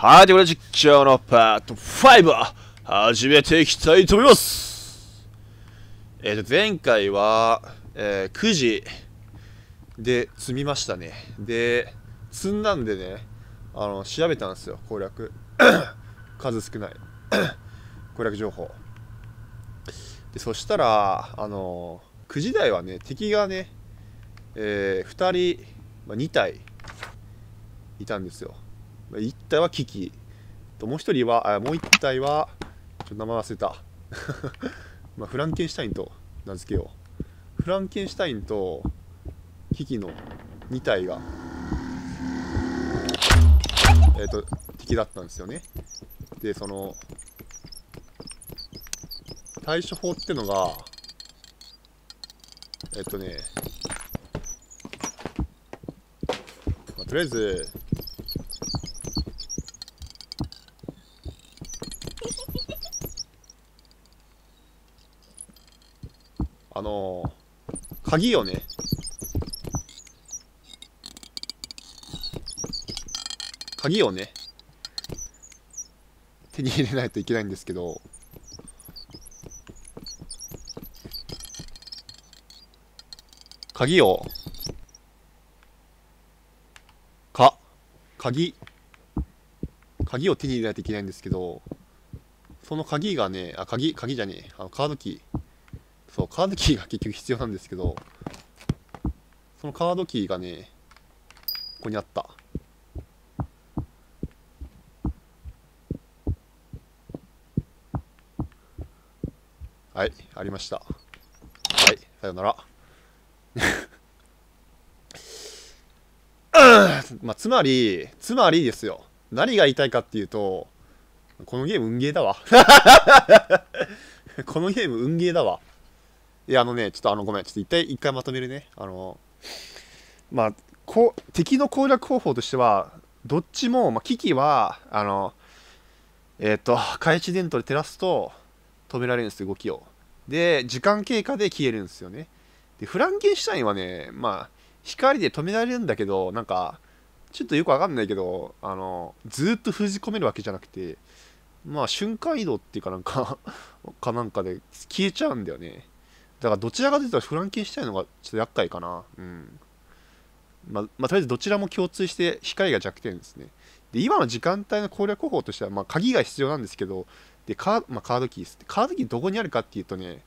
はい、ということで実況のパート5を始めていきたいと思います。えーと、前回は、えー9時で積みましたね。で、積んだんでね、あの、調べたんですよ、攻略。数少ない。攻略情報。で、そしたら、あの、9時台はね、敵がね、え2人、まあ、2体いたんですよ。1体はキキともう1人はあもう1体はちょっと名前忘れた。まあフランケンシュタインと名付けよう。フランケンシュタインとキキの2体がえっ、と敵だったんですよね。でその対処法ってのがえっ、とね、まあとりあえずあのー鍵をね。鍵をね。手に入れないといけないんですけど。鍵をか。鍵。鍵を手に入れないといけないんですけど。その鍵がねあ鍵鍵じゃねえ。あのカードキー。そうカードキーが結局必要なんですけどそのカードキーがねここにあった。はいありました。はいさよなら。まあつまりつまりですよ。何が言いたいかっていうとこのゲーム運ゲーだわ。このゲーム運ゲーだわ。いや、あのね、ちょっとあの、ごめん、ちょっと一回、一回まとめるね。あの、まあ、こ、敵の攻略方法としては、どっちも、まあ、機器は、あの、えっ、と、開地伝統で照らすと、止められるんですよ、動きを。で、時間経過で消えるんですよね。で、フランケンシュタインはね、まあ、光で止められるんだけど、なんか、ちょっとよくわかんないけど、あの、ずっと封じ込めるわけじゃなくて、まあ、瞬間移動っていうかなんかかなんかで消えちゃうんだよね。だからどちらかというとフランケンシュタインのがちょっと厄介かな。うん。ま、まあ、とりあえずどちらも共通して光が弱点ですね。で、今の時間帯の攻略方法としては、まあ、鍵が必要なんですけど、で、カー,、まあ、カードキーです。カードキーどこにあるかっていうとね、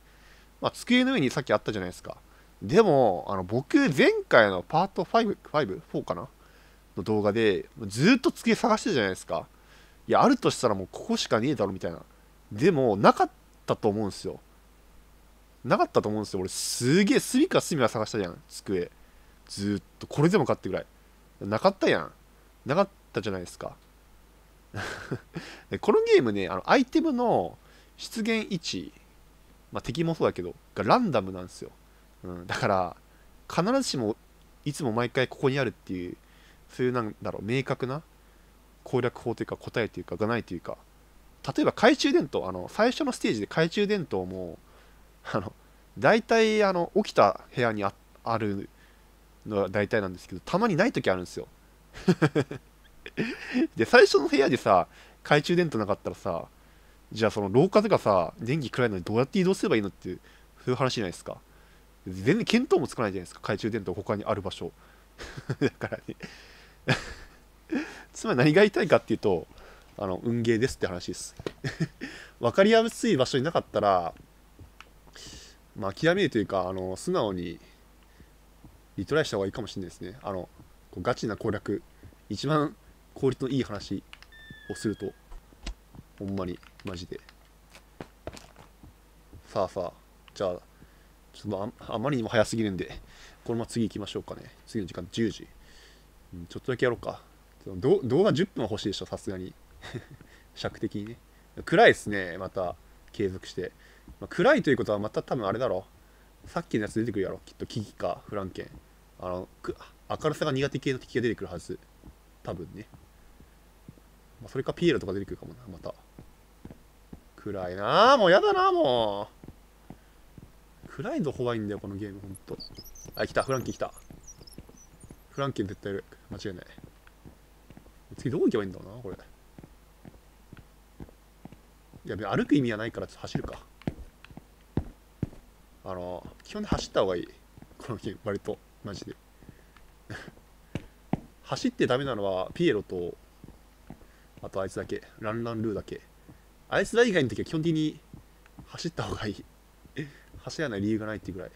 まあ、机の上にさっきあったじゃないですか。でも、あの僕、前回のパート5、5、4かな？の動画で、ずっと机探してたじゃないですか。いや、あるとしたらもうここしかねえだろみたいな。でも、なかったと思うんですよ。なかったと思うんですよ。俺すげえ隅から隅から探したじゃん、机。ずーっと。これでもかってぐらい。なかったやん。なかったじゃないですか。このゲームね、あのアイテムの出現位置、まあ、敵もそうだけど、がランダムなんですよ。うん、だから、必ずしもいつも毎回ここにあるっていう、そういうなんだろう、明確な攻略法というか答えというかがないというか、例えば懐中電灯、あの最初のステージで懐中電灯も、あの大体あの起きた部屋にああるのが大体なんですけどたまにない時あるんですよ。で最初の部屋でさ懐中電灯なかったらさじゃあその廊下とかさ電気暗いのにどうやって移動すればいいのっていうそういう話じゃないですか。全然見当もつかないじゃないですか懐中電灯他にある場所。だからね。つまり何が言いたいかっていうとあの運ゲーですって話です。分かりやすい場所になかったらまあ、諦めるというかあの素直にリトライした方がいいかもしれないですね。あのこうガチな攻略一番効率のいい話をするとほんまにマジで。さあさあじゃあちょっとああまりにも早すぎるんでこのまま次行きましょうかね。次の時間10時、うん、ちょっとだけやろうか。ど動画10分は欲しいでしょさすがに。尺的にね。暗いですねまた継続して。まあ、暗いということはまた多分あれだろう。さっきのやつ出てくるやろ。きっとキキかフランケン。あのく明るさが苦手系の敵が出てくるはず。多分ね、まあ、それかピエロとか出てくるかもなまた。暗いなあもうやだなもう。暗いと怖いんだよこのゲームほんと。あ来たフランケン来た。フランケン絶対いる。間違いない。次どこ行けばいいんだろうなこれ。いや歩く意味はないからちょっと走るか。あの基本で走った方がいい。このゲーム割と。マジで。走ってダメなのはピエロとあとあいつだけ。ランランルーだけ。あいつら以外の時は基本的に走った方がいい。走らない理由がないっていうぐらい。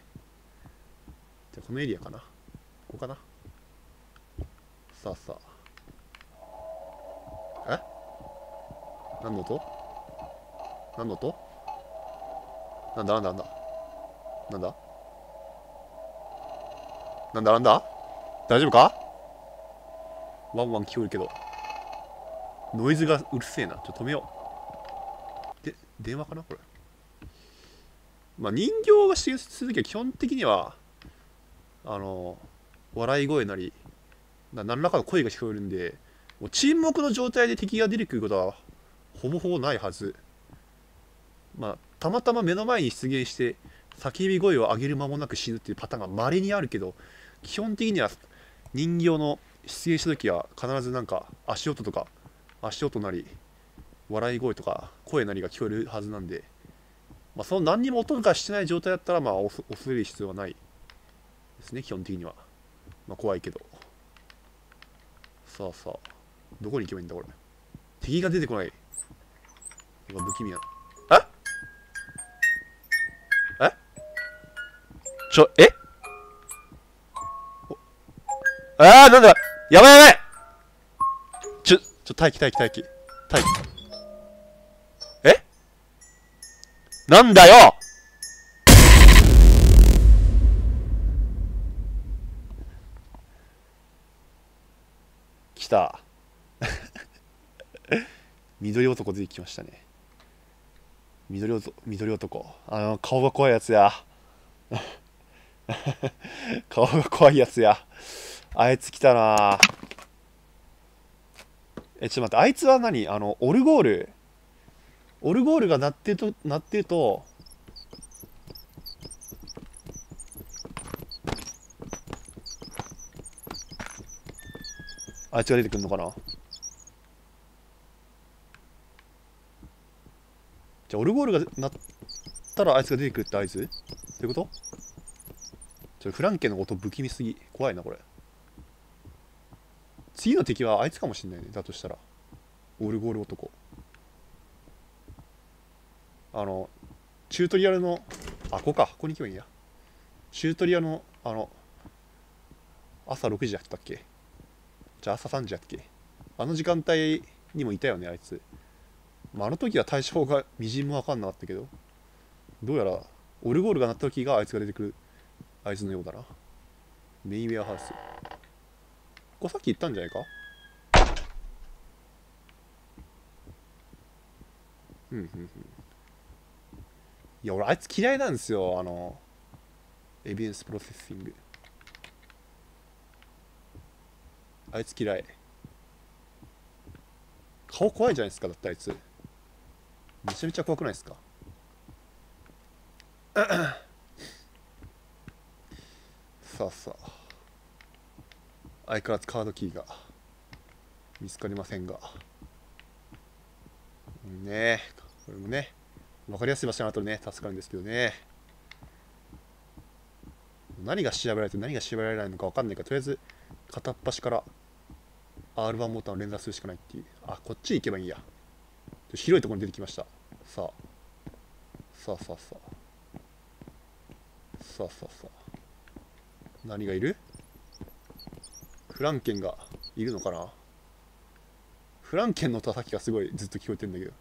じゃあこのエリアかな。ここかな。さあさあ。え？何の音？何の音？なんだなんだなんだ。なんだ？なんだ？なんだ？大丈夫か？ワンワン聞こえるけど。ノイズがうるせえな。ちょっと止めよう。で電話かな？これ。まあ人形が出現するときは基本的にはあの笑い声なりな何らかの声が聞こえるんでもう沈黙の状態で敵が出てくることはほぼほぼないはず。まあたまたま目の前に出現して叫び声を上げる間もなく死ぬっていうパターンが稀にあるけど基本的には人形の出現した時は必ずなんか足音とか足音なり笑い声とか声なりが聞こえるはずなんで、まあ、その何にも音がしてない状態だったらまあ恐れる必要はないですね基本的には、まあ、怖いけど。さあさあどこに行けばいいんだこれ。敵が出てこない。不気味やな。ちょえ？ああなんだやばいやばいちょ、ちょ、待機待機待機。待機。え？なんだよ来た。緑男出てきましたね。緑男、緑男。あの、顔が怖いやつや。顔が怖いやつや。あいつ来たな。え、ちょっと待って、あいつは何？あの、オルゴール？オルゴールが鳴ってると、鳴ってると、あいつが出てくるのかな？じゃあ、オルゴールが鳴ったらあいつが出てくるって合図？どういうこと？ちょフランケンの音不気味すぎ。怖いな、これ。次の敵はあいつかもしんないね。だとしたら。オルゴール男。あのチュートリアルのあここか。ここに行けばいいや。チュートリアルのあの朝6時やったっけ。じゃあ朝3時やっけ。あの時間帯にもいたよねあいつ、まあ、あの時は対象がみじんも分かんなかったけど。どうやらオルゴールが鳴った時があいつが出てくる。あいつのようだな。 Main Warehouse。ここさっき行ったんじゃないか？うんうんうん。いや俺あいつ嫌いなんですよあの Evidence Processing。あいつ嫌い。顔怖いじゃないですかだってあいつ。めちゃめちゃ怖くないですか？さあさあ相変わらずカードキーが見つかりませんが。ねえこれもね分かりやすい場所になるとね助かるんですけどね。何が調べられて何が調べられないのか分かんないからとりあえず片っ端から R1 ボタンを連打するしかないっていう。あこっち行けばいいや。広いところに出てきました。さあ。さあさあさあ。さあさあさあ。何がいる？フランケンがいるのかな？フランケンの叩きがすごいずっと聞こえてんだけど。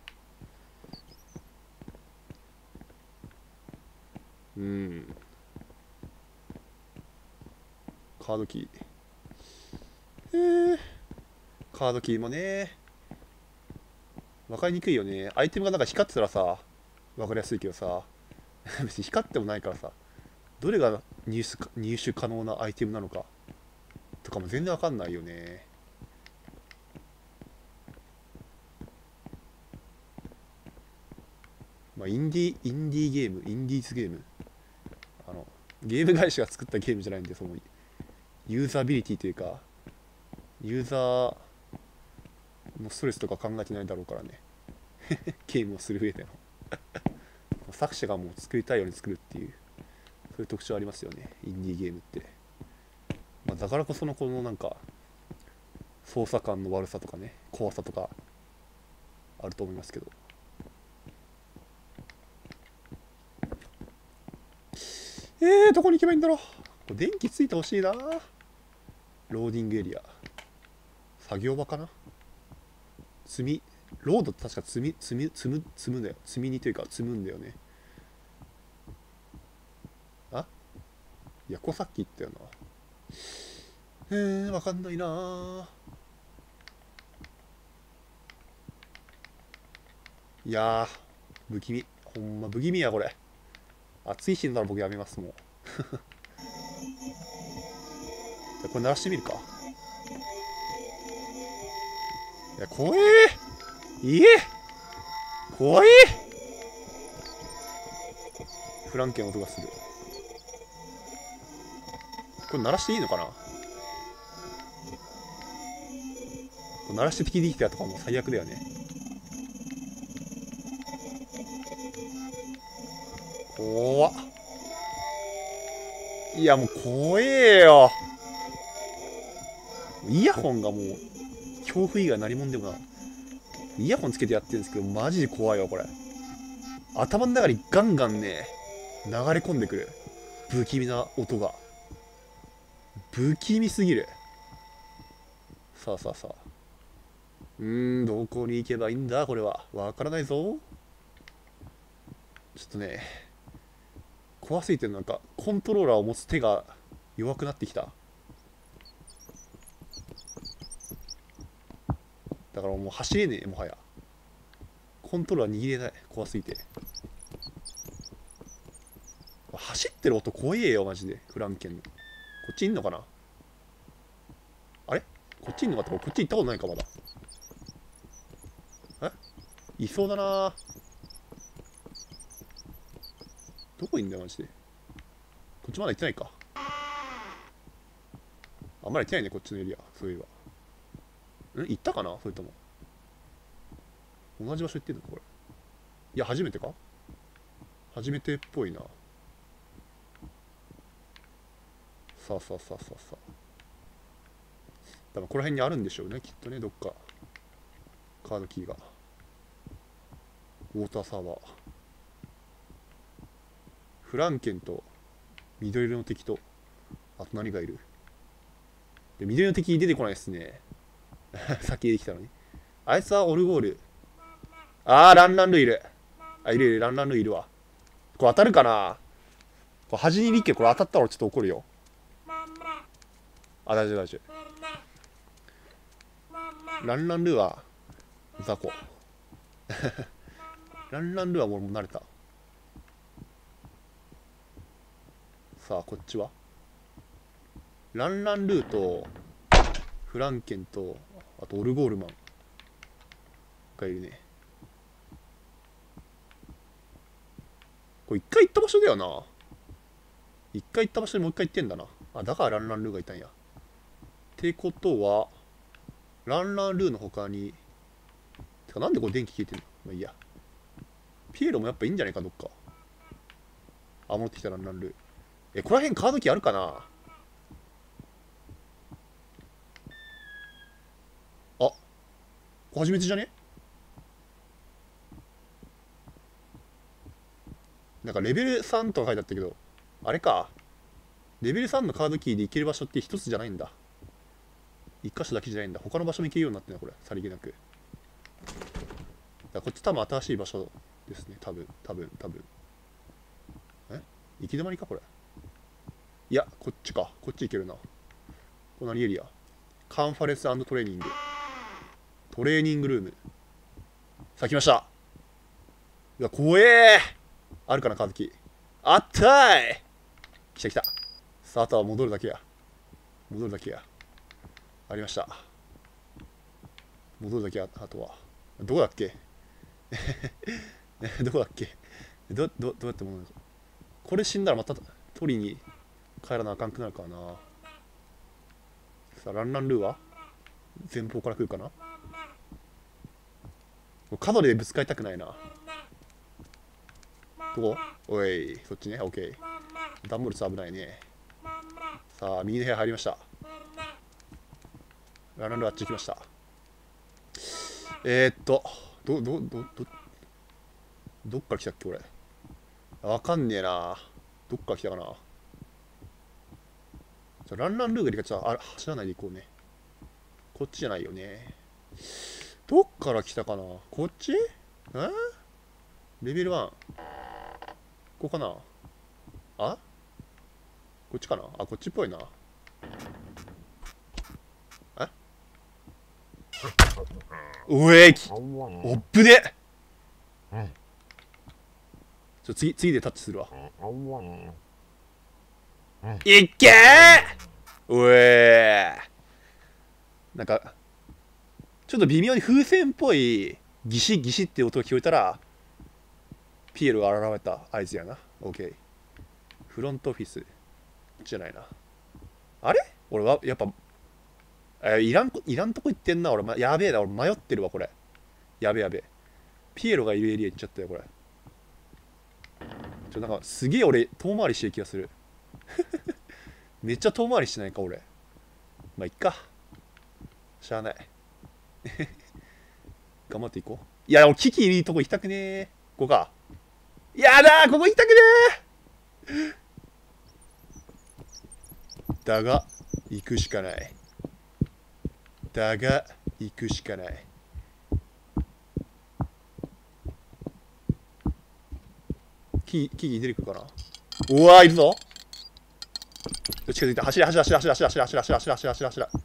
うん。カードキー。えー、カードキーもね。分かりにくいよね。アイテムがなんか光ってたらさ分かりやすいけどさ。別に光ってもないからさ。どれが入手入手可能なアイテムなのか。とかも全然わかんないよね。まあインディインディーゲームインディーズゲーム。あのゲーム会社が作ったゲームじゃないんでそのユーザビリティというかユーザーのストレスとか考えてないだろうからね。ゲームをする上での。作者がもう作りたいように作るっていう。そういう特徴ありますよね。インディーゲームって、まあ、だからこそのこのなんか操作感の悪さとかね怖さとかあると思いますけど。えー、どこに行けばいいんだろう。電気ついてほしいな。ローディングエリア。作業場かな。積みロードって確か積み積み積む積むんだよ。積みにというか積むんだよね。いやこさっき言ったよな。えー、わかんないな。いや不気味。ほんま不気味やこれ。暑い日なら僕やめますもん じゃこれ鳴らしてみるか。いや怖えいえ。怖いフランケン音がする。これ鳴らしていいのかな？鳴らして敵できたとかも最悪だよね。怖っ。いやもう怖えよ。イヤホンがもう恐怖以外何もんでもなイヤホンつけてやってるんですけどマジで怖いわこれ。頭の中にガンガンね流れ込んでくる。不気味な音が。不気味すぎる。さあさあさあ。うーんどこに行けばいいんだこれは。わからないぞ。ちょっとね怖すぎてなんかコントローラーを持つ手が弱くなってきた。だからもう走れねえもはや。コントローラー握れない。怖すぎて。走ってる音怖えよマジで。フランケンの。っちいんのかな？あれ？こっちいんのかってこっち行ったことないかまだ。え？いそうだな。どこいんだよマジで？こっちまだ行ってないか。あんまり行ってないねこっちのエリアそういえば。ん行ったかな？それとも。同じ場所行ってんのかこれ。いや初めてか？初めてっぽいな。さあさあさあさあさあ多分この辺にあるんでしょうねきっとねどっか。カードキーが。ウォーターサーバー。フランケンと緑色の敵とあと何がいる？で緑の敵出てこないですね。先できたのに。あいつはオルゴール。あーランランルいるあいるいるランランルいるわこれ当たるかな？これ端にいるけこれ当たったらちょっと怒るよ。あ大丈夫大丈夫ランランルーは雑魚。ランランルーはもう慣れた。さあこっちは？ランランルーとフランケンとあとオルゴールマンがいるね。これ一回行った場所だよな。一回行った場所にもう一回行ってんだな。あだからランランルーがいたんや。ってことはランランルーの他にてかなんでこれ電気消えてんの？まあいいや。ピエロもやっぱいいんじゃないかどっか。あ戻ってきたランランルー。えここら辺カードキーあるかな？あ初めてじゃね？なんかレベル3とか書いてあったけどあれか。レベル3のカードキーで行ける場所って一つじゃないんだ。一箇所だけじゃないんだ。他の場所も行けるようになってんだこれ。さりげなく。だこっち多分新しい場所ですね。多分多分多分。え？行き止まりかこれ。いやこっちか。こっち行けるな。こ何エリア？カンファレンストレーニング。トレーニングルーム。さあ来ました。うわ怖えあるかなカードキあったい。来た来た。さああとは戻るだけや。戻るだけや。ありました。戻るだけあとは。どこだっけ？どこだっけ？どどどうやって戻るの？これ死んだらまた取りに帰らなあかんくなるからな。さあランランルーは？前方から来るかな？う角でぶつかりたくないな。どこ？おいそっちね。オッケー。ダンボールツ危ないね。さあ右の部屋入りました。ラランドあっち行きました。えー、っとどどどどどっから来たっけ俺わかんねえな。どっから来たかな？じゃランランルーがリカちゃんあれ走らないで行こうね。こっちじゃないよね。どっから来たかな？こっち？え？レベル1ここかな？あ？こっちかな？あこっちっぽいなえおえきおっぶね。ちょ次次でタッチするわ。いっけー！おえなんかちょっと微妙に風船っぽいギシギシって音が聞こえたらピエロが現れた合図やな。OK フロントオフィス。じゃないな。あれ？俺はやっぱえいらんいらんとこ行ってんな俺、ま、やべえな俺。迷ってるわこれ。やべやべピエロがいるエリア行っちゃったよこれ。ちょなんかすげえ俺遠回りしてる気がする。めっちゃ遠回りしてないか俺。まあいっか。しゃあない。頑張っていこう。いや俺キキいるとこ行きたくねえ。ここか。やだここ行きたくねえ。だが行くしかない。だが行くしかない。キキキ出てくるかな？うわいるぞ。近づいた走れ走れ走れ走れ走れ走れ走れ走れ走れ走れ走れ。走れ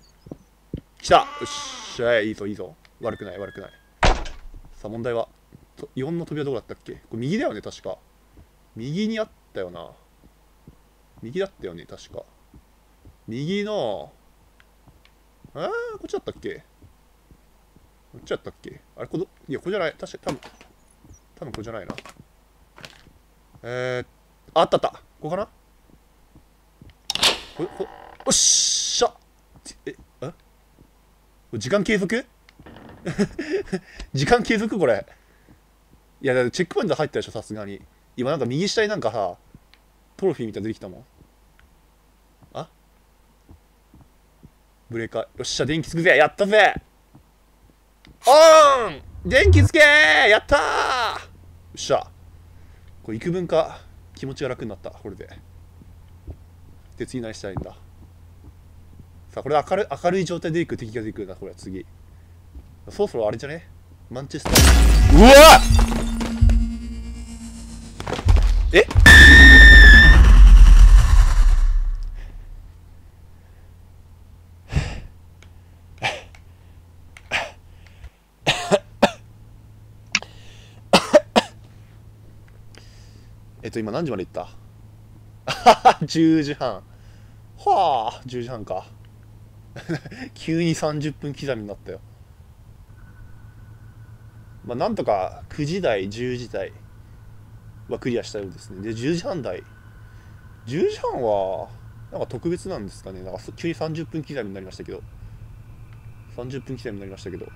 来た。よっしゃいいぞいいぞ。悪くない悪くない。さあ問題は4の扉どこだったっけ？これ右だよね確か。右にあったよな。右だったよね確か。右のあーこっちだったっけ？こっちだったっけ？あれこどいやこれじゃない。確かに多分多分これじゃないな。えー、あったあった。ここかな？ここおっしゃ！ええ？時間継続 時間継続これ。いやチェックポイント入ったでしょさすがに。今なんか右下になんかさトロフィーみたいなの出てきたもん。ブレーカー。よっしゃ電気つくぜ。やったぜ。オン！電気つけやったよっしゃ。これ幾分か？気持ちが楽になった。これで。で次何したらいいんだ？さあこれ明る明るい状態でいく敵が出てくるな。これは次。そろそろあれじゃね？マンチェスター。うわええっと今何時まで行った？10時半。はあ10時半か。急に30分刻みになったよ。まあなんとか9時台10時台はクリアしたようですね。で10時半台。10時半はなんか特別なんですかね。なんか急に30分刻みになりましたけど。30分刻みになりましたけど。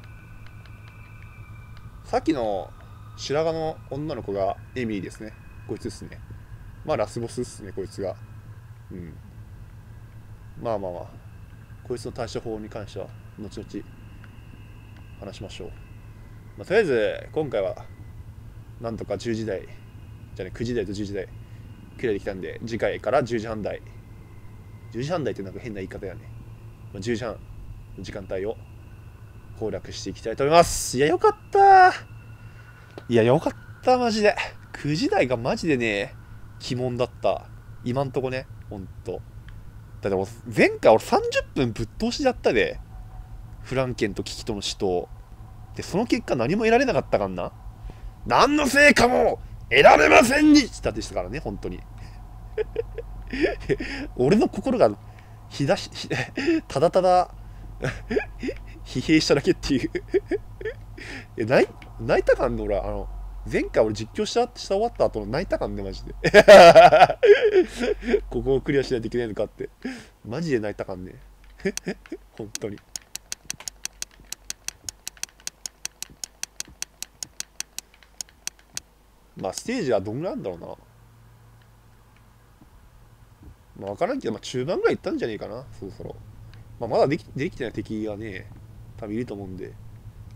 さっきの白髪の女の子がエミーですね。こいつですね。まあラスボスっすねこいつが。うん。まあまあまあ。こいつの対処法に関しては後々話しましょう、まあ、とりあえず今回はなんとか10時台じゃね9時台と10時台クリアできたんで次回から10時半台。10時半台ってなんか変な言い方やね、まあ、10時半の時間帯を攻略していきたいと思います。いやよかったいやよかったマジで。9時台がマジでね鬼門だった。今んとこねほんと。だって前回俺30分ぶっ通しだったで。フランケンとキキとの死闘。でその結果何も得られなかったかんな。何の成果も得られませんに。したでしたからね本当に。俺の心がひだし ただただ 疲弊しただけっていう。え泣い泣いたかんね俺あの前回俺実況したした終わった後の泣いたかんねマジで。ここをクリアしないといけないのかって。マジで泣いたかんね。本当に。まあステージはどんぐらいなんだろうな。まあ分からんけど、まあ、中盤ぐらいいったんじゃねえかなそろそろ、まあ、まだできできてない敵がね多分いると思うんで。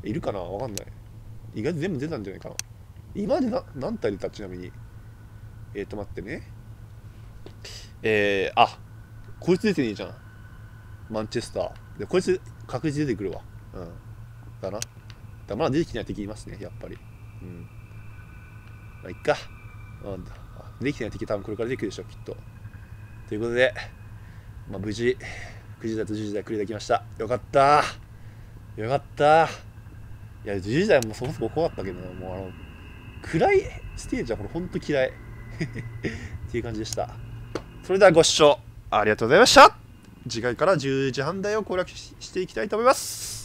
いるかな分かんない。意外と全部出たんじゃないかな。今までな何体出たちなみに。えっ、ー、と待ってね。えー、あこいつ出てねえじゃん。マンチェスター。でこいつ確実出てくるわ。うん。だな。だまだ出てきてない敵いますねやっぱり。うん。まあいっか。うん。出てきてない敵多分これから出てくるでしょきっと。ということで、まあ、無事9時台と10時台クリアできました。よかった。よかった。いや10時台もそもそも怖かったけどもうあの暗いステージはこれほんと嫌い。っていう感じでした。それではご視聴ありがとうございました。次回から10時半台を攻略していきたいと思います。